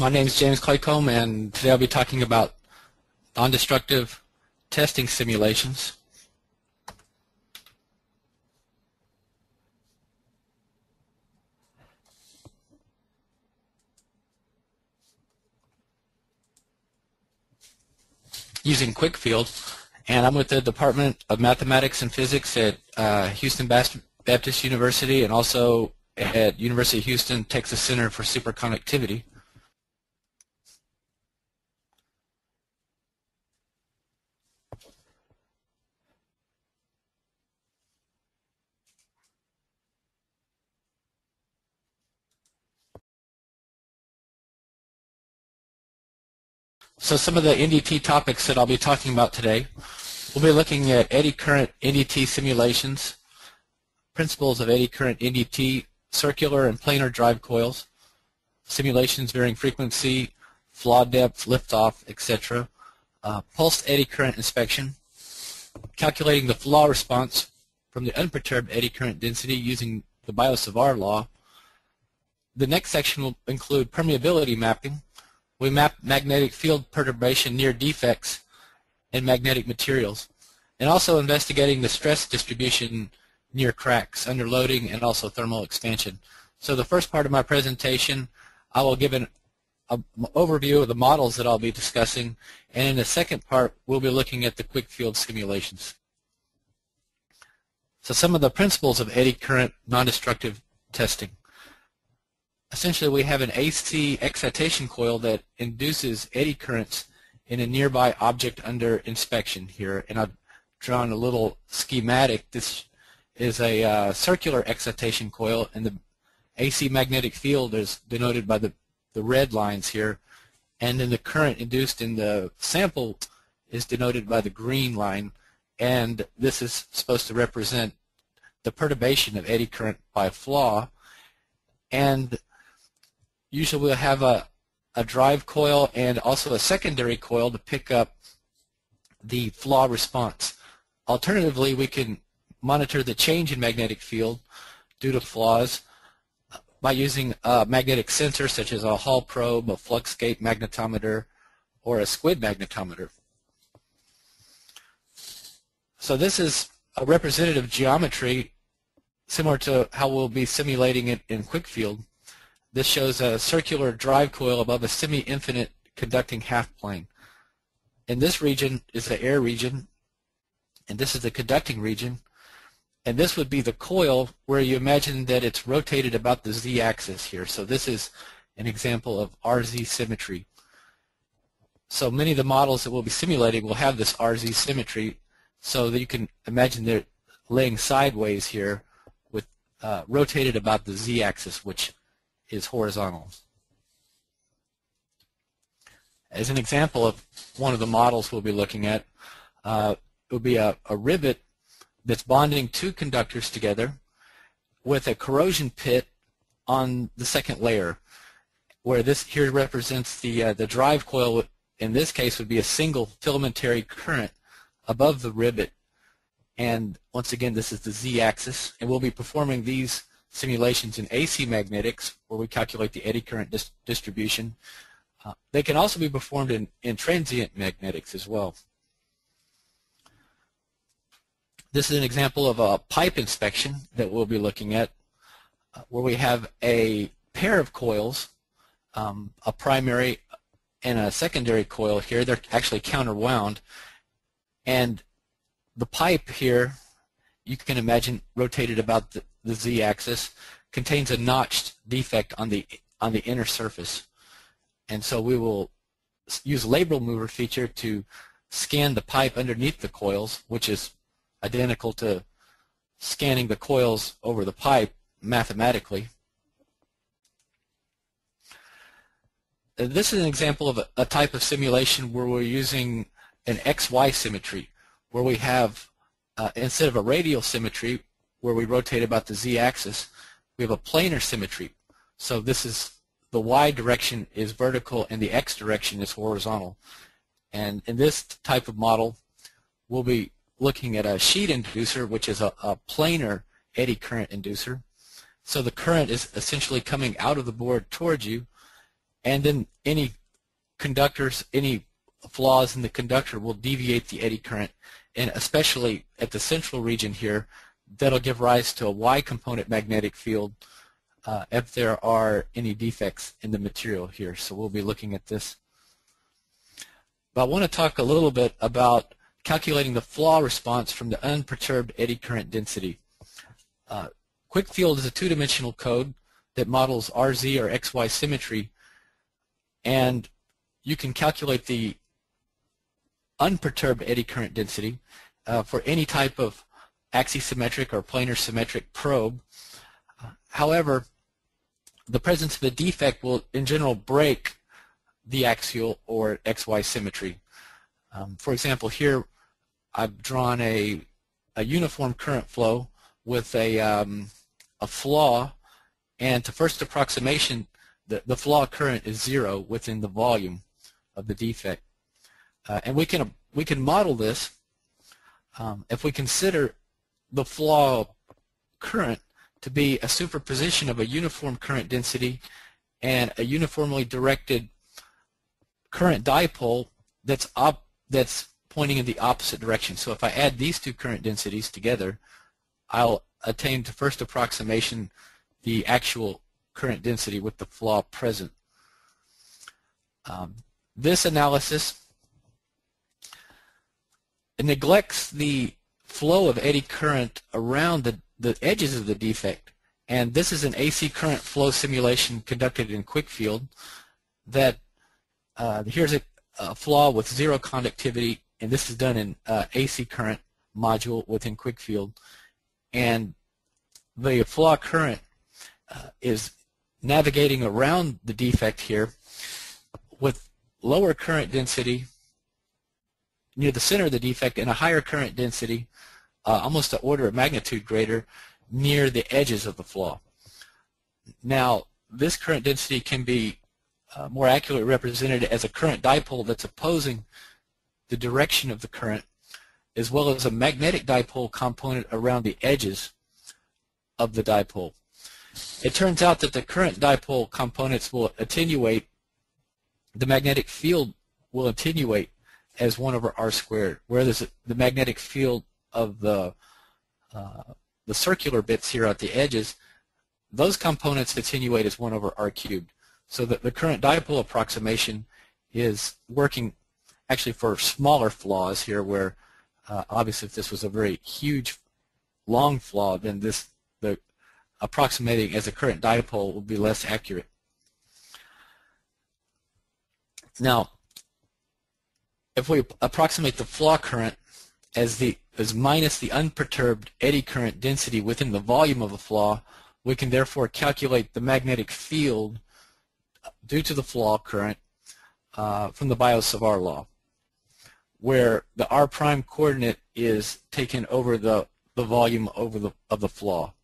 My name is James Claycomb, and today I'll be talking about non-destructive testing simulations. using QuickField, and I'm with the Department of Mathematics and Physics at uh, Houston Baptist University and also at University of Houston Texas Center for Superconductivity. So some of the NDT topics that I'll be talking about today, we'll be looking at eddy current NDT simulations, principles of eddy current NDT, circular and planar drive coils, simulations varying frequency, flaw depth, liftoff, etc., uh, pulsed eddy current inspection, calculating the flaw response from the unperturbed eddy current density using the Biot-Savart law. The next section will include permeability mapping, we map magnetic field perturbation near defects in magnetic materials, and also investigating the stress distribution near cracks, under loading, and also thermal expansion. So the first part of my presentation, I will give an overview of the models that I'll be discussing, and in the second part, we'll be looking at the QuickField simulations. So some of the principles of eddy current non-destructive testing essentially we have an AC excitation coil that induces eddy currents in a nearby object under inspection here. And I've drawn a little schematic. This is a uh, circular excitation coil, and the AC magnetic field is denoted by the, the red lines here. And then the current induced in the sample is denoted by the green line. And this is supposed to represent the perturbation of eddy current by flaw. And usually we'll have a, a drive coil and also a secondary coil to pick up the flaw response. Alternatively, we can monitor the change in magnetic field due to flaws uh, by using a magnetic sensor such as a Hall probe, a flux gate magnetometer, or a squid magnetometer. So this is a representative geometry similar to how we'll be simulating it in QuickField. This shows a circular drive coil above a semi-infinite conducting half plane. And this region is the air region, and this is the conducting region. And this would be the coil where you imagine that it's rotated about the z-axis here. So this is an example of RZ symmetry. So many of the models that we'll be simulating will have this RZ symmetry so that you can imagine they're laying sideways here with uh, rotated about the z-axis, which is horizontal. As an example of one of the models we'll be looking at, uh, it will be a, a rivet that's bonding two conductors together with a corrosion pit on the second layer, where this here represents the uh, the drive coil. In this case, would be a single filamentary current above the rivet, and once again, this is the z-axis, and we'll be performing these simulations in AC magnetics, where we calculate the eddy current dis distribution. Uh, they can also be performed in, in transient magnetics as well. This is an example of a pipe inspection that we'll be looking at, uh, where we have a pair of coils, um, a primary and a secondary coil here. They're actually counterwound. And the pipe here, you can imagine rotated about the, the z-axis, contains a notched defect on the on the inner surface. And so we will use LabelMover feature to scan the pipe underneath the coils, which is identical to scanning the coils over the pipe mathematically. Uh, this is an example of a, a type of simulation where we're using an XY symmetry, where we have, uh, instead of a radial symmetry, where we rotate about the z-axis, we have a planar symmetry. So this is the y direction is vertical and the x direction is horizontal. And in this type of model, we'll be looking at a sheet inducer, which is a, a planar eddy current inducer. So the current is essentially coming out of the board towards you, and then any conductors, any flaws in the conductor will deviate the eddy current, and especially at the central region here, that'll give rise to a Y component magnetic field uh, if there are any defects in the material here. So we'll be looking at this. But I want to talk a little bit about calculating the flaw response from the unperturbed eddy current density. Uh, QuickField is a two-dimensional code that models RZ or XY symmetry and you can calculate the unperturbed eddy current density uh, for any type of axisymmetric or planar symmetric probe. However, the presence of a defect will in general break the axial or XY symmetry. Um, for example, here I've drawn a, a uniform current flow with a, um, a flaw, and to first approximation, the, the flaw current is zero within the volume of the defect. Uh, and we can, we can model this um, if we consider the flaw current to be a superposition of a uniform current density and a uniformly directed current dipole that's op that's pointing in the opposite direction. So if I add these two current densities together, I'll attain to first approximation the actual current density with the flaw present. Um, this analysis neglects the flow of eddy current around the, the edges of the defect. And this is an AC current flow simulation conducted in QuickField that uh, here's a, a, flaw with zero conductivity, and this is done in uh, AC current module within QuickField. And the flaw current uh, is navigating around the defect here with lower current density near the center of the defect and a higher current density, uh, almost an order of magnitude greater, near the edges of the flaw. Now, this current density can be uh, more accurately represented as a current dipole that's opposing the direction of the current, as well as a magnetic dipole component around the edges of the dipole. It turns out that the current dipole components will attenuate, the magnetic field will attenuate as 1 over r squared, whereas the magnetic field of the uh, the circular bits here at the edges, those components attenuate as 1 over r cubed. So that the current dipole approximation is working actually for smaller flaws here where uh, obviously if this was a very huge long flaw then this the approximating as a current dipole would be less accurate. Now if we approximate the flaw current as the as minus the unperturbed eddy current density within the volume of the flaw, we can therefore calculate the magnetic field due to the flaw current uh, from the Biot-Savart law, where the r prime coordinate is taken over the, the volume over the, of the flaw.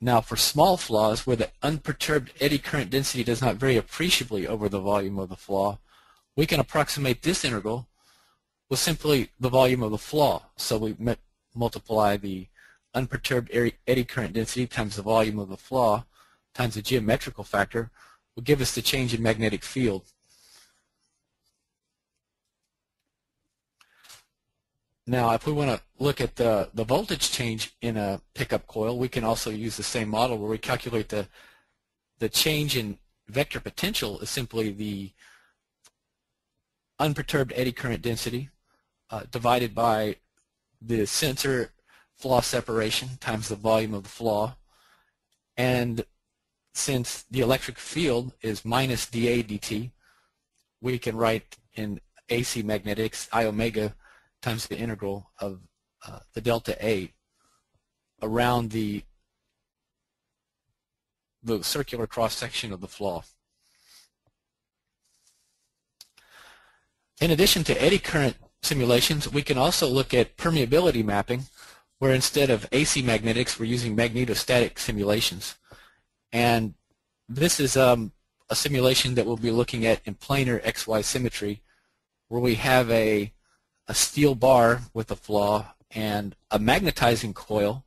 Now for small flaws where the unperturbed eddy current density does not vary appreciably over the volume of the flaw, we can approximate this integral with simply the volume of the flaw. So we multiply the unperturbed eddy current density times the volume of the flaw times the geometrical factor will give us the change in magnetic field. Now, if we want to look at the, the voltage change in a pickup coil, we can also use the same model where we calculate the, the change in vector potential is simply the unperturbed eddy current density uh, divided by the sensor flaw separation times the volume of the flaw. And since the electric field is minus dA dt, we can write in AC magnetics I omega times the integral of uh, the delta A around the the circular cross section of the flaw. In addition to eddy current simulations, we can also look at permeability mapping, where instead of AC magnetics, we're using magnetostatic simulations. And this is um, a simulation that we'll be looking at in planar XY symmetry, where we have a, a steel bar with a flaw and a magnetizing coil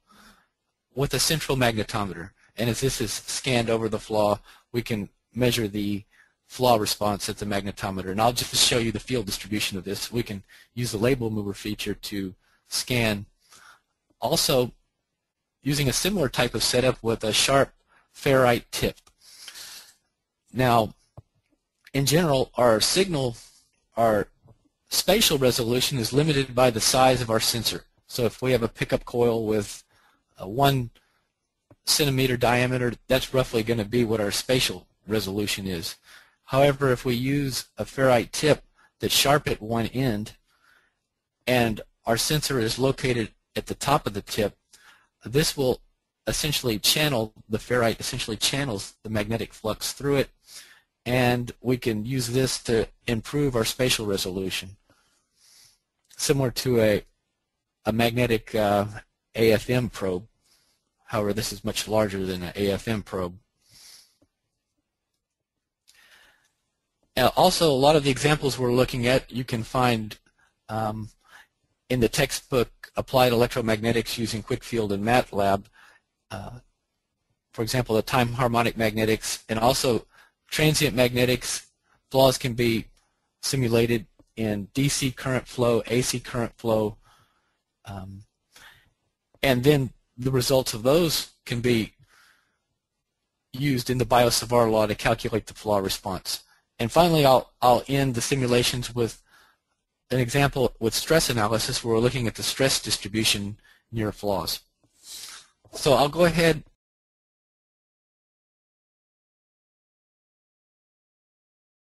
with a central magnetometer. And as this is scanned over the flaw, we can measure the flaw response at the magnetometer. And I'll just show you the field distribution of this. We can use the LabelMover feature to scan. Also, using a similar type of setup with a sharp ferrite tip. Now, in general, our signal, our spatial resolution is limited by the size of our sensor. So if we have a pickup coil with a one centimeter diameter, that's roughly going to be what our spatial resolution is. However, if we use a ferrite tip that's sharp at one end and our sensor is located at the top of the tip, this will essentially channel, the ferrite essentially channels the magnetic flux through it and we can use this to improve our spatial resolution. Similar to a, a magnetic uh, AFM probe. However, this is much larger than an AFM probe. Also, a lot of the examples we're looking at you can find um, in the textbook Applied Electromagnetics using QuickField and MATLAB. Uh, for example, the time harmonic magnetics and also transient magnetics. Flaws can be simulated in DC current flow, AC current flow, um, and then the results of those can be used in the Biot-Savart law to calculate the flaw response. And finally, I'll, I'll end the simulations with an example with stress analysis where we're looking at the stress distribution near flaws. So I'll go ahead